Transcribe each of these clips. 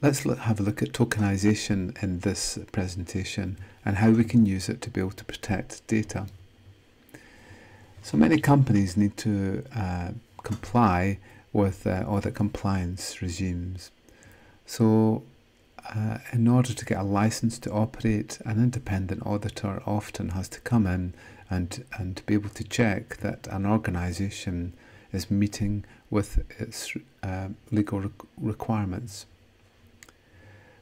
let's look, have a look at tokenization in this presentation and how we can use it to be able to protect data. So many companies need to uh, comply with uh, audit compliance regimes. So uh, in order to get a license to operate, an independent auditor often has to come in and, and be able to check that an organisation is meeting with its uh, legal re requirements.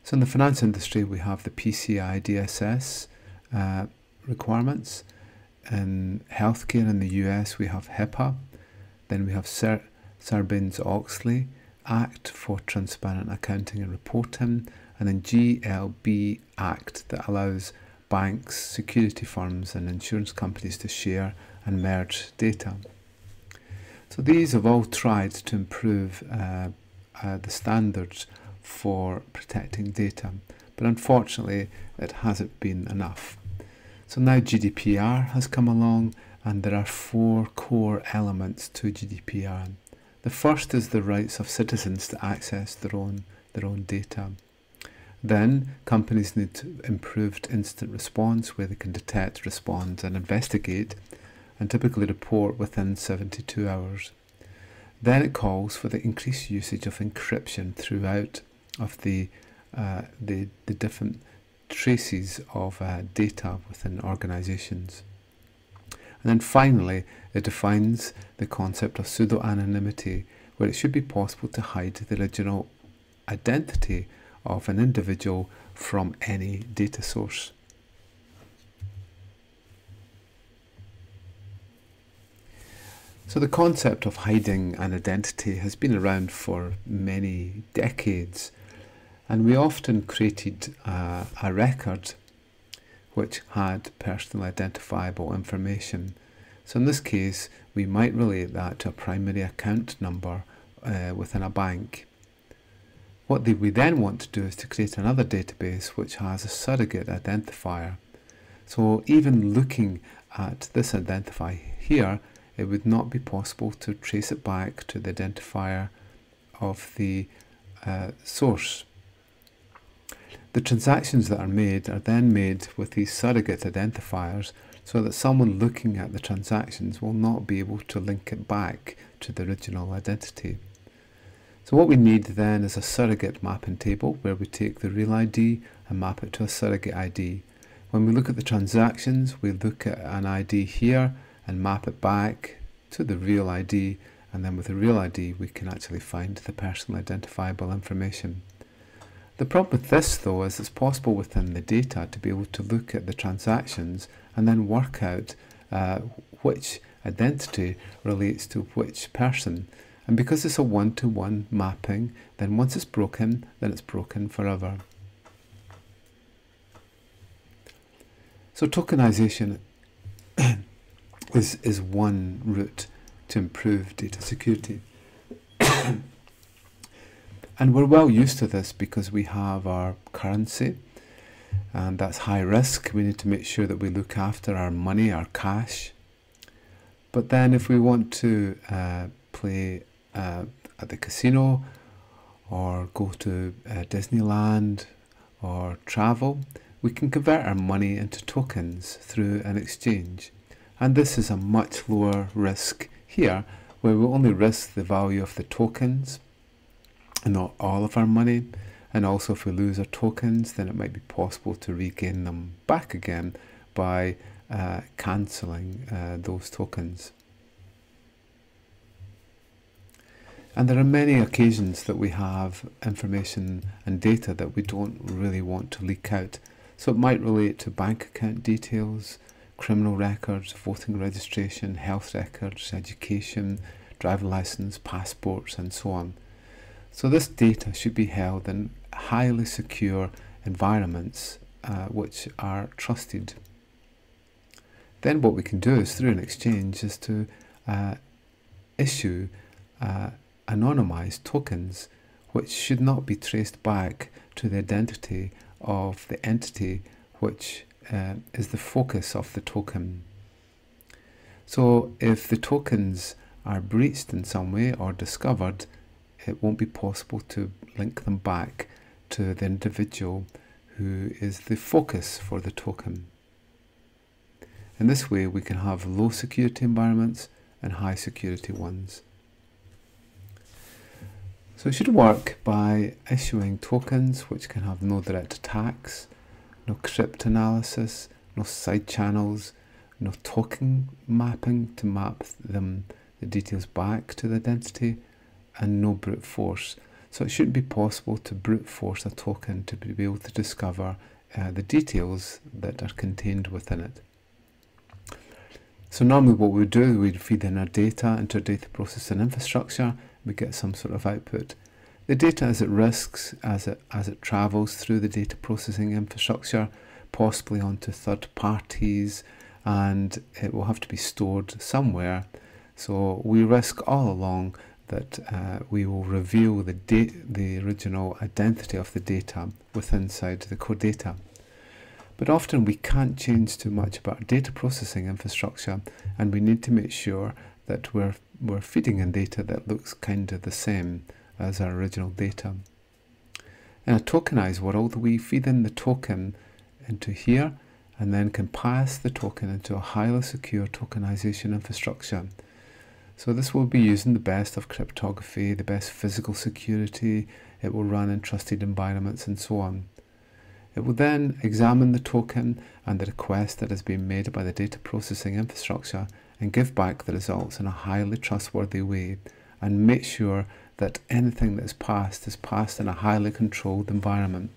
So in the finance industry, we have the PCI DSS uh, requirements. In healthcare in the US, we have HIPAA. Then we have Sarbanes-Oxley Act for transparent accounting and reporting, and then GLB Act that allows banks, security firms, and insurance companies to share and merge data. So these have all tried to improve uh, uh, the standards for protecting data, but unfortunately it hasn't been enough. So now GDPR has come along and there are four core elements to GDPR. The first is the rights of citizens to access their own, their own data. Then companies need improved instant response where they can detect, respond and investigate and typically report within 72 hours. Then it calls for the increased usage of encryption throughout of the, uh, the, the different traces of uh, data within organizations. And then finally, it defines the concept of pseudo-anonymity, where it should be possible to hide the original identity of an individual from any data source. So the concept of hiding an identity has been around for many decades and we often created uh, a record which had personally identifiable information. So in this case, we might relate that to a primary account number uh, within a bank. What we then want to do is to create another database which has a surrogate identifier. So even looking at this identifier here, it would not be possible to trace it back to the identifier of the uh, source. The transactions that are made are then made with these surrogate identifiers so that someone looking at the transactions will not be able to link it back to the original identity. So what we need then is a surrogate mapping table where we take the real ID and map it to a surrogate ID. When we look at the transactions, we look at an ID here and map it back to the real ID and then with the real ID we can actually find the personally identifiable information. The problem with this though is it's possible within the data to be able to look at the transactions and then work out uh, which identity relates to which person. And because it's a one-to-one -one mapping, then once it's broken, then it's broken forever. So tokenization is, is one route to improve data security. And we're well used to this because we have our currency and that's high risk. We need to make sure that we look after our money, our cash. But then if we want to uh, play uh, at the casino or go to uh, Disneyland or travel, we can convert our money into tokens through an exchange. And this is a much lower risk here where we only risk the value of the tokens not all of our money. And also if we lose our tokens, then it might be possible to regain them back again by uh, cancelling uh, those tokens. And there are many occasions that we have information and data that we don't really want to leak out. So it might relate to bank account details, criminal records, voting registration, health records, education, driver license, passports and so on. So this data should be held in highly secure environments uh, which are trusted. Then what we can do is through an exchange is to uh, issue uh, anonymized tokens which should not be traced back to the identity of the entity which uh, is the focus of the token. So if the tokens are breached in some way or discovered, it won't be possible to link them back to the individual who is the focus for the token. In this way, we can have low security environments and high security ones. So it should work by issuing tokens which can have no direct attacks, no cryptanalysis, no side channels, no token mapping to map them the details back to the identity, and no brute force. So it shouldn't be possible to brute force a token to be able to discover uh, the details that are contained within it. So normally what we do, we'd feed in our data into a data processing infrastructure, we get some sort of output. The data is at risks as it, as it travels through the data processing infrastructure, possibly onto third parties, and it will have to be stored somewhere. So we risk all along that uh, we will reveal the, the original identity of the data within inside the core data. But often we can't change too much about our data processing infrastructure and we need to make sure that we're, we're feeding in data that looks kind of the same as our original data. In a tokenized world, we feed in the token into here and then can pass the token into a highly secure tokenization infrastructure. So this will be using the best of cryptography, the best physical security, it will run in trusted environments and so on. It will then examine the token and the request that has been made by the data processing infrastructure and give back the results in a highly trustworthy way and make sure that anything that is passed is passed in a highly controlled environment.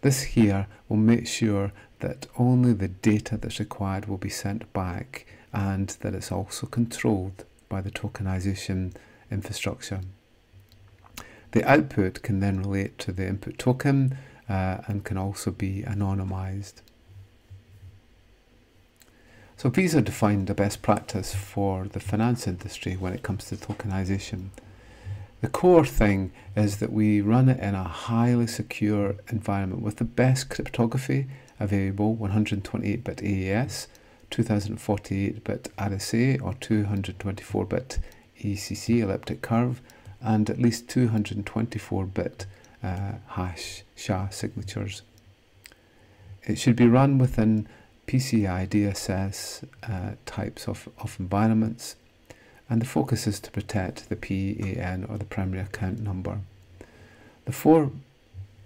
This here will make sure that only the data that's required will be sent back and that it's also controlled by the tokenization infrastructure. The output can then relate to the input token uh, and can also be anonymized. So these are defined a best practice for the finance industry when it comes to tokenization. The core thing is that we run it in a highly secure environment with the best cryptography available 128-bit AES, 2048-bit RSA or 224-bit ECC elliptic curve and at least 224-bit uh, hash SHA signatures. It should be run within PCI DSS uh, types of, of environments and the focus is to protect the PAN or the primary account number. The, four,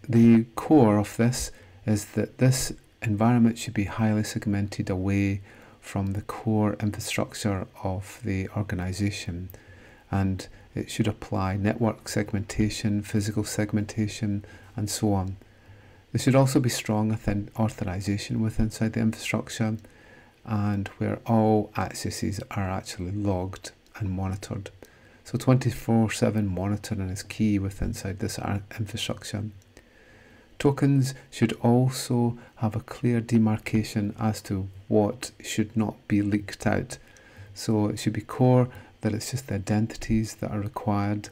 the core of this is that this environment should be highly segmented away from the core infrastructure of the organization and it should apply network segmentation, physical segmentation, and so on. There should also be strong authorization within inside the infrastructure and where all accesses are actually logged and monitored. So 24-7 monitoring is key with inside this infrastructure. Tokens should also have a clear demarcation as to what should not be leaked out. So it should be core that it's just the identities that are required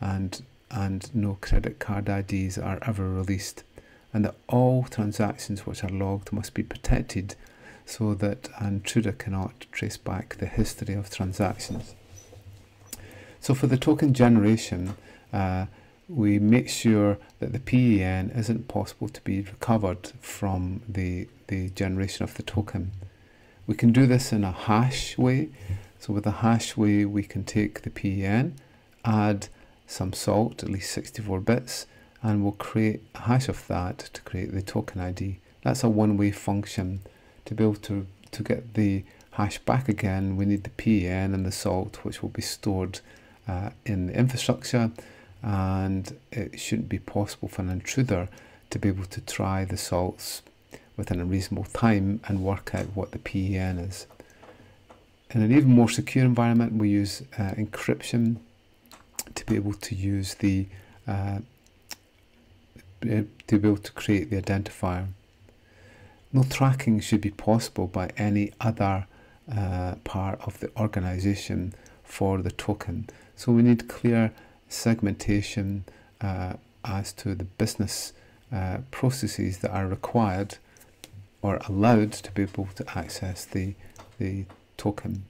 and and no credit card IDs are ever released and that all transactions which are logged must be protected so that an intruder cannot trace back the history of transactions. So for the token generation, uh, we make sure that the PAN isn't possible to be recovered from the, the generation of the token. We can do this in a hash way, so with a hash way, we can take the PAN, add some salt, at least 64 bits, and we'll create a hash of that to create the token ID. That's a one-way function. To be able to, to get the hash back again, we need the PAN and the salt, which will be stored uh, in the infrastructure, and it shouldn't be possible for an intruder to be able to try the salts within a reasonable time and work out what the PAN is. In an even more secure environment, we use uh, encryption to be able to use the uh, to be able to create the identifier. No tracking should be possible by any other uh, part of the organization for the token. So we need clear segmentation uh, as to the business uh, processes that are required or allowed to be able to access the, the token.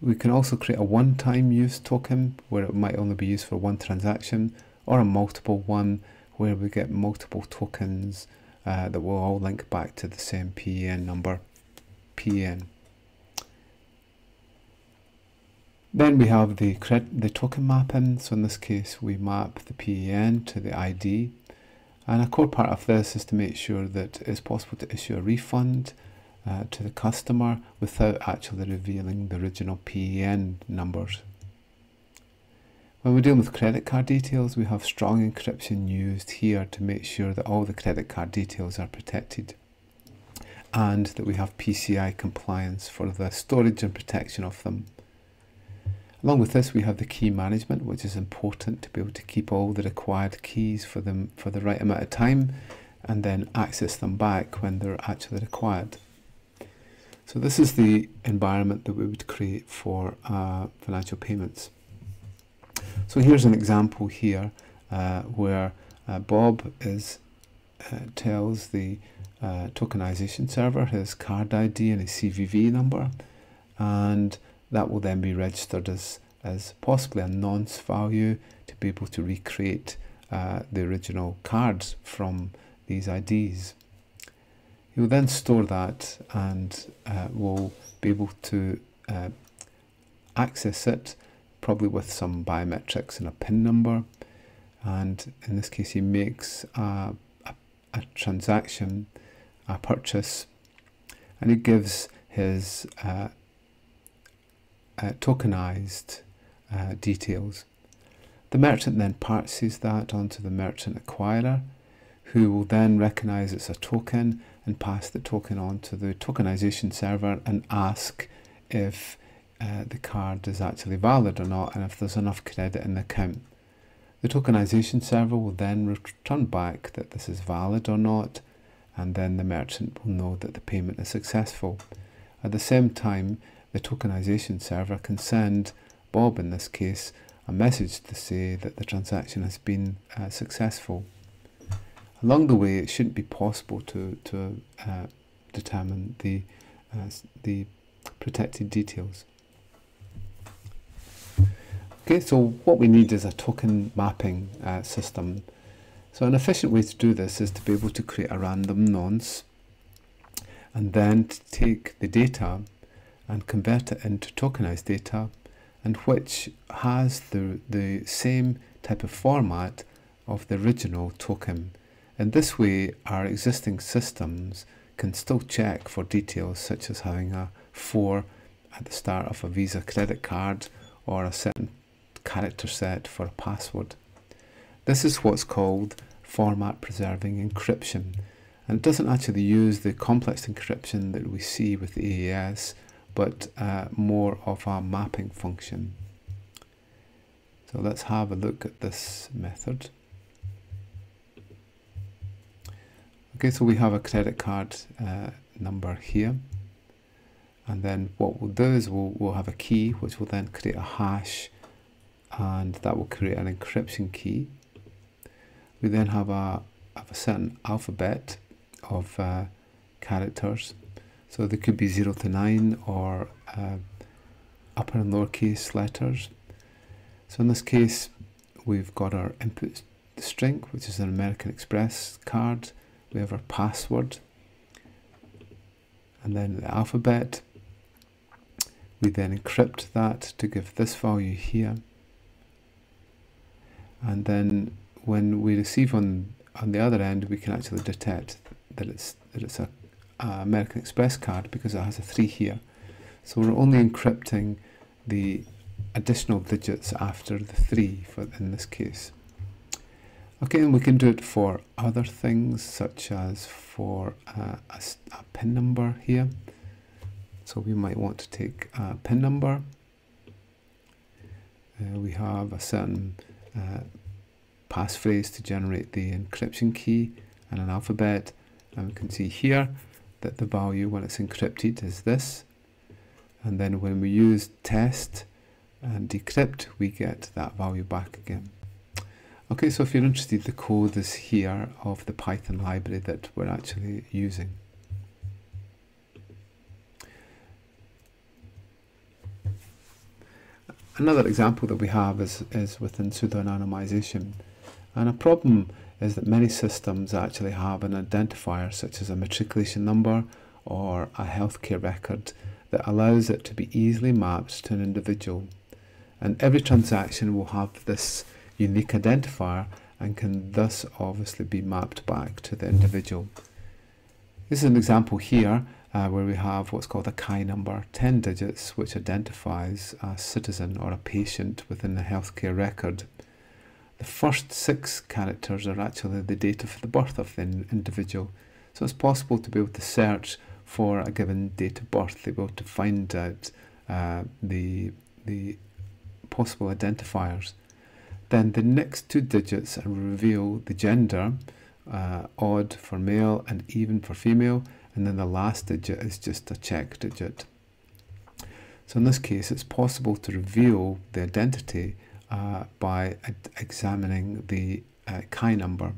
We can also create a one-time use token where it might only be used for one transaction or a multiple one where we get multiple tokens uh, that will all link back to the same PAN number, PAN. Then we have the, the token mapping. So in this case, we map the PAN to the ID. And a core part of this is to make sure that it's possible to issue a refund uh, to the customer without actually revealing the original PAN numbers. When we're dealing with credit card details, we have strong encryption used here to make sure that all the credit card details are protected and that we have PCI compliance for the storage and protection of them. Along with this, we have the key management, which is important to be able to keep all the required keys for them for the right amount of time and then access them back when they're actually required. So this is the environment that we would create for uh, financial payments. So here's an example here uh, where uh, Bob is uh, tells the uh, tokenization server his card ID and his CVV number and that will then be registered as, as possibly a nonce value to be able to recreate uh, the original cards from these IDs. He will then store that and uh, will be able to uh, access it probably with some biometrics and a PIN number and in this case he makes a, a, a transaction, a purchase and he gives his uh, tokenized uh, details. The merchant then parses that onto the merchant acquirer, who will then recognize it's a token and pass the token on to the tokenization server and ask if uh, the card is actually valid or not and if there's enough credit in the account. The tokenization server will then return back that this is valid or not and then the merchant will know that the payment is successful. At the same time, the tokenization server can send Bob, in this case, a message to say that the transaction has been uh, successful. Along the way, it shouldn't be possible to, to uh, determine the, uh, the protected details. Okay, so what we need is a token mapping uh, system. So an efficient way to do this is to be able to create a random nonce and then to take the data and convert it into tokenized data and which has the, the same type of format of the original token. In this way, our existing systems can still check for details such as having a 4 at the start of a Visa credit card or a certain character set for a password. This is what's called format preserving encryption and it doesn't actually use the complex encryption that we see with AES but uh, more of a mapping function. So let's have a look at this method. Okay, so we have a credit card uh, number here. And then what we'll do is we'll, we'll have a key, which will then create a hash, and that will create an encryption key. We then have a, have a certain alphabet of uh, characters so they could be 0 to 9 or uh, upper and lower case letters. So in this case, we've got our input string, which is an American Express card. We have our password, and then the alphabet. We then encrypt that to give this value here. And then when we receive on on the other end, we can actually detect that it's that it's a uh, American Express card because it has a 3 here. So we're only encrypting the additional digits after the 3 for in this case. Okay, and we can do it for other things such as for uh, a, a PIN number here. So we might want to take a PIN number. Uh, we have a certain uh, passphrase to generate the encryption key and an alphabet. And we can see here that the value when it's encrypted is this and then when we use test and decrypt we get that value back again. Okay, so if you're interested, the code is here of the Python library that we're actually using. Another example that we have is, is within pseudo-anonymization. And a problem is that many systems actually have an identifier such as a matriculation number or a healthcare record that allows it to be easily mapped to an individual. And every transaction will have this unique identifier and can thus obviously be mapped back to the individual. This is an example here uh, where we have what's called a CHI number, 10 digits, which identifies a citizen or a patient within the healthcare record. The first six characters are actually the date of the birth of the individual. So it's possible to be able to search for a given date of birth, to be able to find out uh, the, the possible identifiers. Then the next two digits reveal the gender, uh, odd for male and even for female, and then the last digit is just a check digit. So in this case, it's possible to reveal the identity uh, by examining the uh, CHI number.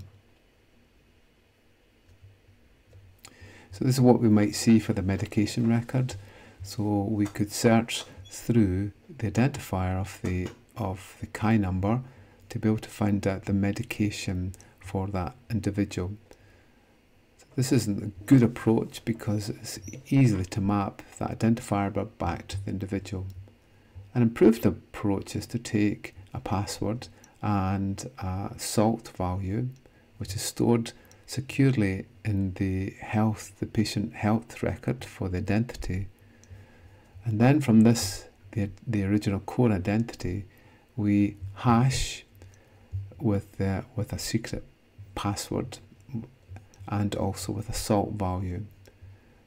So this is what we might see for the medication record. So we could search through the identifier of the of the CHI number to be able to find out the medication for that individual. So this isn't a good approach because it's easily to map that identifier back to the individual. An improved approach is to take a password and a salt value which is stored securely in the health, the patient health record for the identity. And then from this, the, the original core identity, we hash with, the, with a secret password and also with a salt value.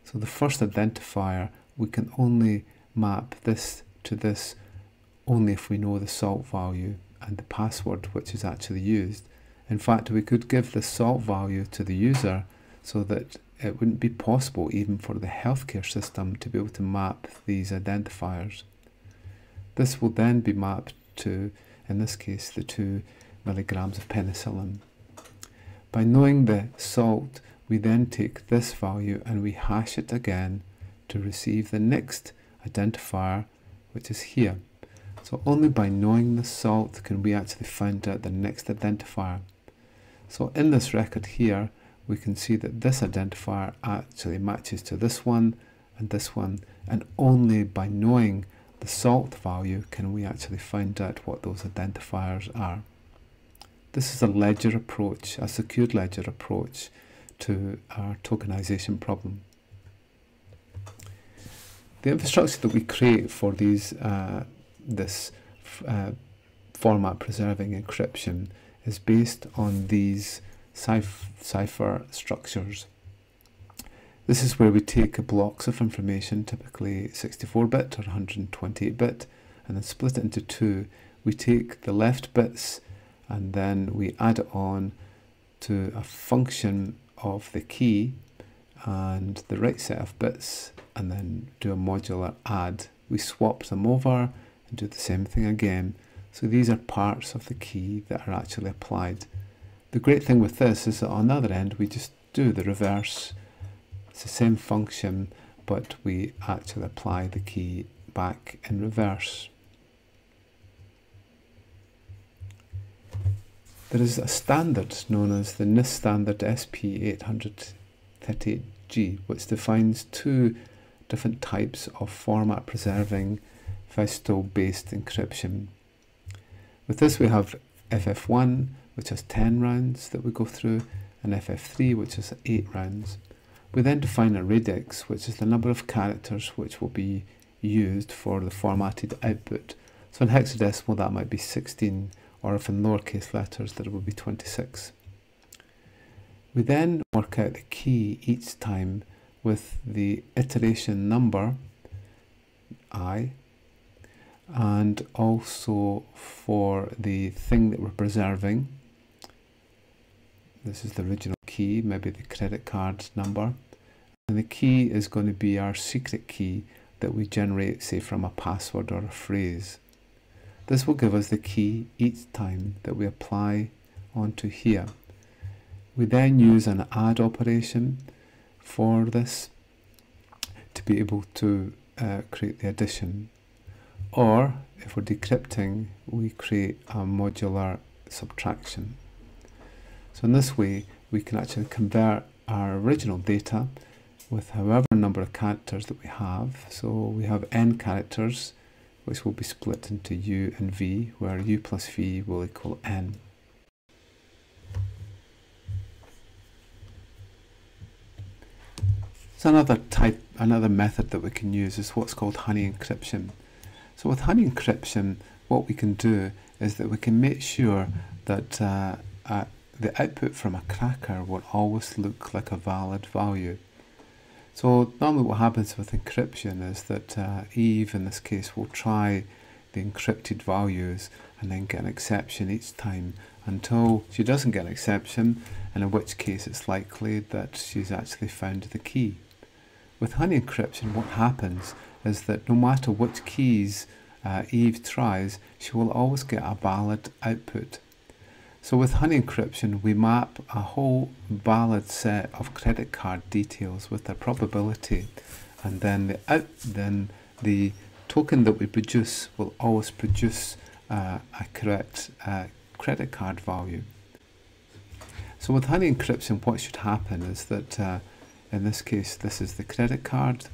So the first identifier, we can only map this to this only if we know the salt value and the password which is actually used. In fact, we could give the salt value to the user so that it wouldn't be possible even for the healthcare system to be able to map these identifiers. This will then be mapped to, in this case, the two milligrams of penicillin. By knowing the salt, we then take this value and we hash it again to receive the next identifier, which is here. So only by knowing the salt can we actually find out the next identifier. So in this record here, we can see that this identifier actually matches to this one and this one, and only by knowing the salt value can we actually find out what those identifiers are. This is a ledger approach, a secured ledger approach to our tokenization problem. The infrastructure that we create for these uh, this uh, format preserving encryption is based on these cipher structures. This is where we take blocks of information, typically 64-bit or 128-bit, and then split it into two. We take the left bits and then we add it on to a function of the key and the right set of bits and then do a modular add. We swap them over and do the same thing again. So these are parts of the key that are actually applied. The great thing with this is that on the other end we just do the reverse. It's the same function but we actually apply the key back in reverse. There is a standard known as the NIST standard SP838G which defines two different types of format preserving Feistel based encryption. With this we have FF1 which has 10 rounds that we go through and FF3 which has 8 rounds. We then define a radix which is the number of characters which will be used for the formatted output. So in hexadecimal that might be 16 or if in lowercase letters that it will be 26. We then work out the key each time with the iteration number i and also for the thing that we're preserving this is the original key maybe the credit card number. And the key is going to be our secret key that we generate say from a password or a phrase. This will give us the key each time that we apply onto here. We then use an add operation for this to be able to uh, create the addition or if we're decrypting, we create a modular subtraction. So in this way, we can actually convert our original data with however number of characters that we have. So we have n characters, which will be split into u and v, where u plus v will equal n. So another type, another method that we can use is what's called honey encryption. So with honey encryption, what we can do is that we can make sure that uh, uh, the output from a cracker will always look like a valid value. So normally what happens with encryption is that uh, Eve in this case will try the encrypted values and then get an exception each time until she doesn't get an exception and in which case it's likely that she's actually found the key. With honey encryption what happens is that no matter which keys uh, Eve tries she will always get a valid output so with Honey Encryption, we map a whole valid set of credit card details with their probability, and then the out, then the token that we produce will always produce uh, a correct uh, credit card value. So with Honey Encryption, what should happen is that uh, in this case, this is the credit card,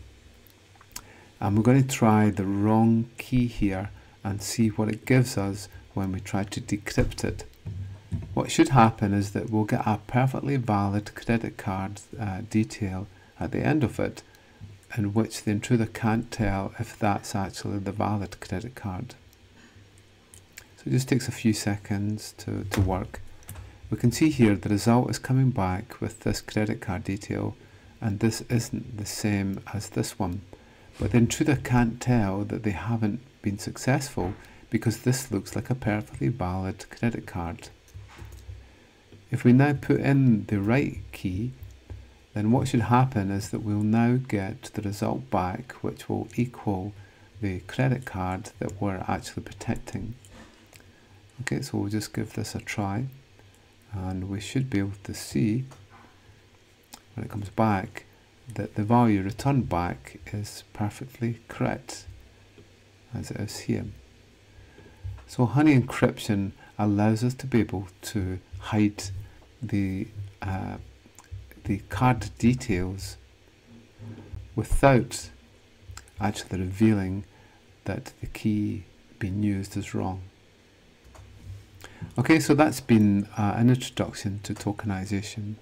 and we're going to try the wrong key here and see what it gives us when we try to decrypt it. What should happen is that we'll get a perfectly valid credit card uh, detail at the end of it in which the intruder can't tell if that's actually the valid credit card. So it just takes a few seconds to, to work. We can see here the result is coming back with this credit card detail and this isn't the same as this one. But the intruder can't tell that they haven't been successful because this looks like a perfectly valid credit card. If we now put in the right key, then what should happen is that we'll now get the result back which will equal the credit card that we're actually protecting. Okay, so we'll just give this a try and we should be able to see when it comes back that the value returned back is perfectly correct as it is here. So honey encryption allows us to be able to hide the uh, the card details without actually revealing that the key being used is wrong. Okay, so that's been uh, an introduction to tokenization.